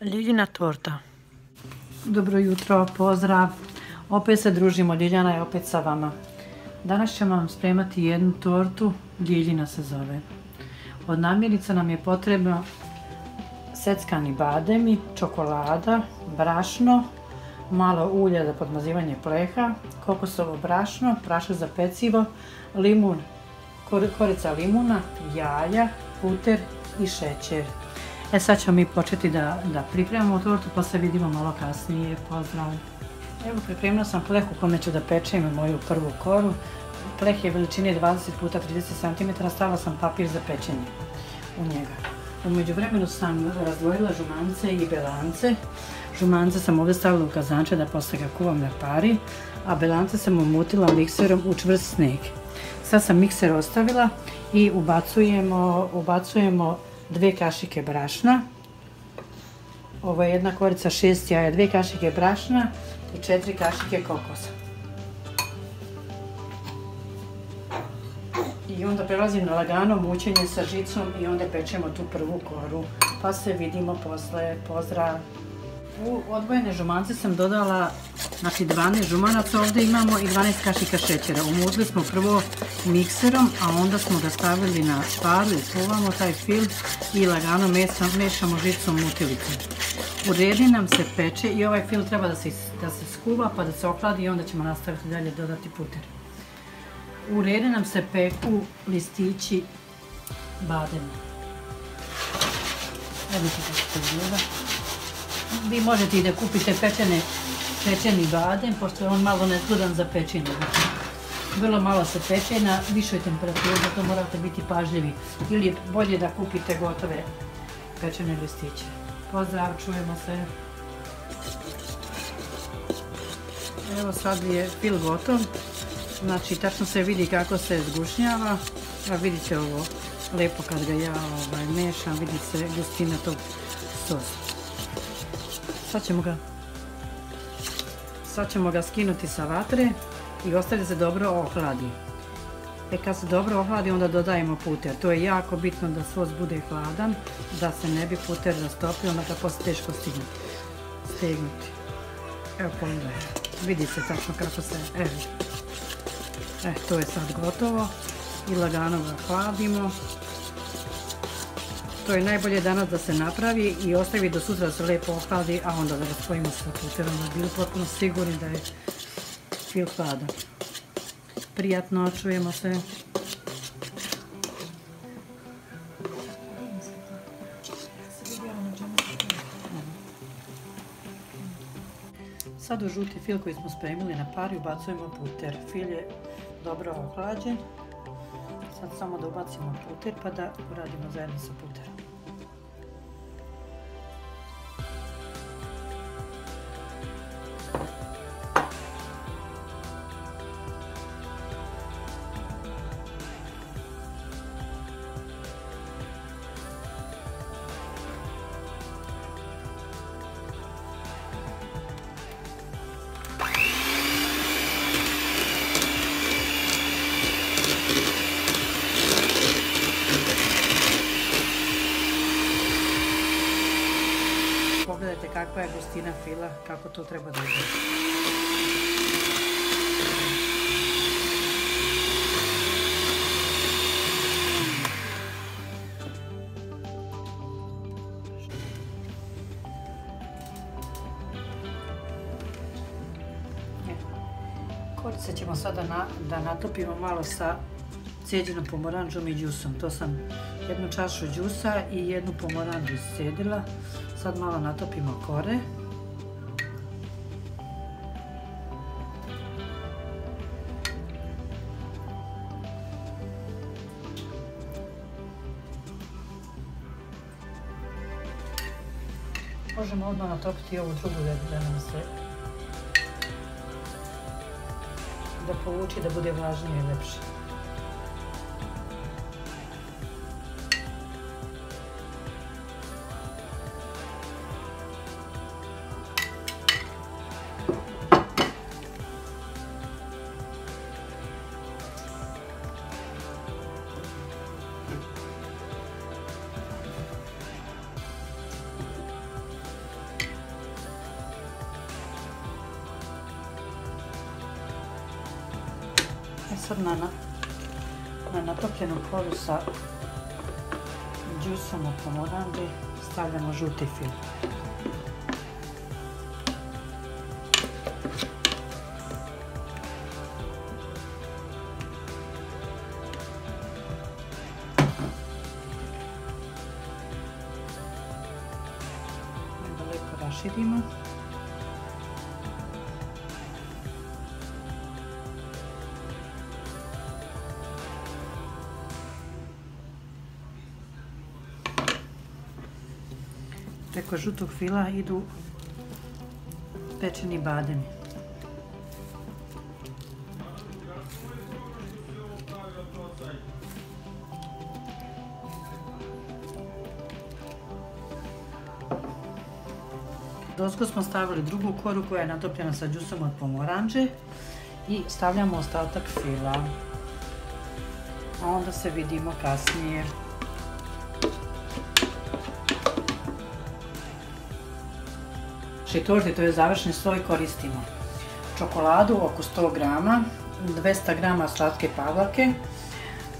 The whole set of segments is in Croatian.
Ljiljina torta. Dobro jutro, pozdrav. Opet se družimo, Ljiljana je opet sa vama. Danas ćemo vam spremati jednu tortu, Ljiljina se zove. Od namirnica nam je potrebno seckani bademi, čokolada, brašno, malo ulja za podmazivanje pleha, kokosovo brašno, prašak za pecivo, limun, korica limuna, jaja, puter i šećer. E sad ćemo mi početi da, da pripremamo tortu pa se vidimo malo kasnije. Pozdrav! Evo pripremila sam pleh u kome ću da pečem moju prvu koru. Pleh je veličine 20 puta 30 cm, stavila sam papir za pečenje u njega. Umeđu vremenu sam razdvojila žumance i belance. Žumance sam ovdje stavila u kazanče da posle ga kuvam na pari, a belance sam umutila mikserom u čvrst sneg. Sad sam mikser ostavila i ubacujemo, ubacujemo dve kašike brašna. Ovo je jedna korica šest jaja, dve kašike brašna i četiri kašike kokosa. I onda prelazim na lagano mućenje sa žicom i onda pečemo tu prvu koru. Pa se vidimo posle. Pozdrav! U odvojene žumance sam dodala znači 12 žumanaca ovdje imamo i 12 kašika šećera. Umuzli smo prvo mikserom, a onda smo ga stavili na paru i skuvamo taj fil i lagano mešamo žicom mutilicom. U redi nam se peče i ovaj fil treba da se, da se skuva pa da se ohladi i onda ćemo nastaviti dalje dodati puter. U redi nam se peku listići badema. Vidite kako to izgleda. Vi možete i da kupite pečene, pečeni badem, pošto je on malo nezgodan za pečenje. Vrlo malo se peče na višoj temperaturi, zato morate biti pažljivi. Ili je bolje da kupite gotove pečene listiće. Pozdrav, čujemo se. Evo sad je fil gotov. Znači, tačno se vidi kako se zgušnjava. A vidite ovo, lepo kad ga ja ovaj, mešam, vidi se gustina tog sosa. Sad ćemo ga sad ćemo ga skinuti sa vatre i ostaviti se dobro ohladi. E kad se dobro ohladi onda dodajemo puter. To je jako bitno da sos bude hladan, da se ne bi puter rastopio, onda ga poslije teško stegnuti. Evo pogledaj, vidi se tačno kako se, evo. E, to je sad gotovo i lagano ga hladimo. To je najbolje danas da se napravi i ostavi do sutra da se lijepo ohladi, a onda da ga spojimo sa puterom da bili potpuno sigurni da je fil hladan. Prijatno, čujemo se. Sad u žuti fil koji smo spremili na pari ubacujemo puter. Fil je dobro ohlađen. Sad samo da ubacimo puter pa da uradimo zajedno sa puterom. Kakva je gustina fila, kako to treba da ide. Korice ćemo sada da natopimo malo sa cijeđenom pomoranđom i džusom. To sam jednu čašu džusa i jednu pomoranđu iscijedila. Sad malo natopimo kore. Možemo odmah natopiti ovu drugu da nam se da povuči da bude vlažnije i lepše. Sad na, na natopljenom koru sa džusom od pomoranđe stavljamo žuti fil. Lepo raširimo. Preko žutog fila idu pečeni bademi. Dosko smo stavili drugu koru koja je natopljena sa džusom od pomoranđe i stavljamo ostatak fila. A onda se vidimo kasnije. Torti, to je završni sloj, koristimo čokoladu oko 100 grama, 200 grama slatke pavlake,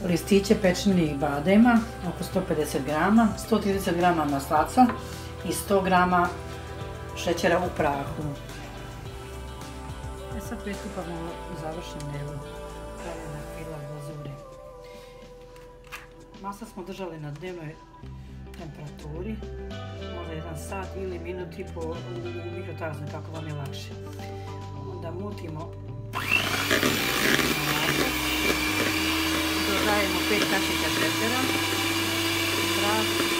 listiće pečenih badema oko 150 grama, 130 grama maslaca i 100 grama šećera u prahu. E sad pristupamo u završnom delu pravljena fila. Masla smo držali na dnevnoj temperaturi, možda jedan sat ili minut i po u mikrotalasnoj kako vam je lakše. Onda mutimo. Dodajemo 5 kašika šećera, prah,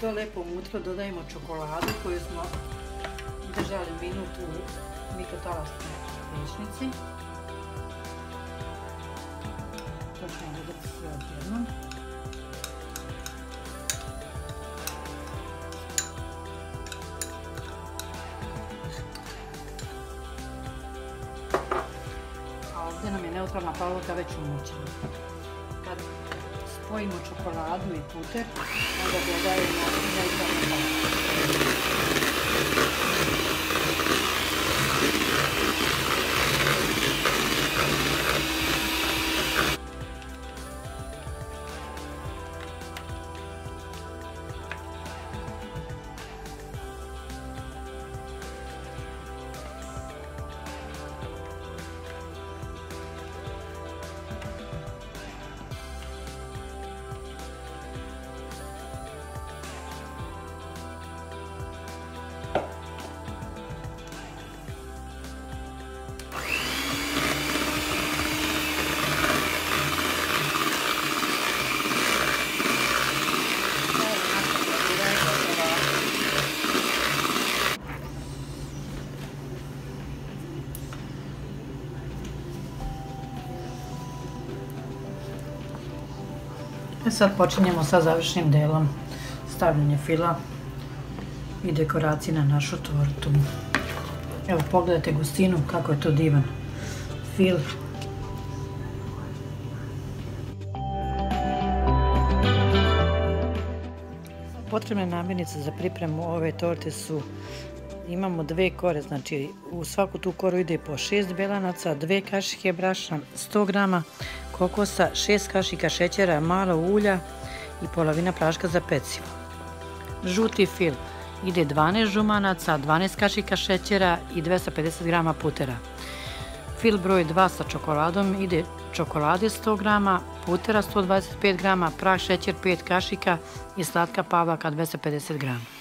to lepo unutra dodajemo čokoladu koju smo držali minut u mikrotalasnoj pečnici. To ćemo dodati sve odjednom. A ovdje nam je neutralna pavlaka već umučena. Spojimo čokoladu i puter, onda dodajemo E sad počinjemo sa završnim delom, stavljanje fila i dekoracije na našu tortu. Evo pogledajte gustinu kako je to divan fil. Potrebne namirnice za pripremu ove torte su imamo dve kore, znači u svaku tu koru ide po šest belanaca, dve kašike brašna, 100 grama kokosa, 6 kašika šećera, malo ulja i polovina praška za pecivo. Žuti fil ide 12 žumanaca, 12 kašika šećera i 250 grama putera. Fil broj 2 sa čokoladom ide čokolade 100 grama, putera 125 grama, prah šećer 5 kašika i slatka pavlaka 250 grama.